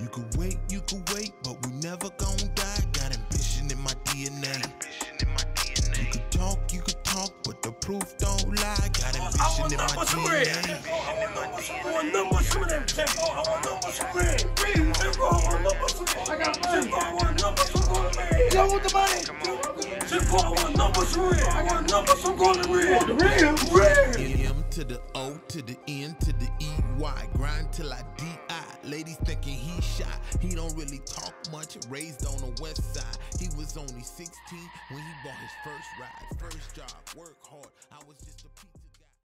You could wait, you could wait, but we never gon' die. Got ambition in my DNA. You could talk, you could talk, but the proof don't lie. Got ambition in my DNA. I want numbers from them, Tempo. I want numbers from red. Red, Tempo. I want numbers from red. I got money. Tempo, I want numbers from golden red. Y'all want the money? Tempo, I want numbers from red. I want numbers from golden red. Red, red. M to the O to the N to the E Y. Grind till I DI. Ladies thinking he shy. He don't really talk much. Raised on the west side. He was only 16 when he bought his first ride. First job, work hard. I was just a pizza.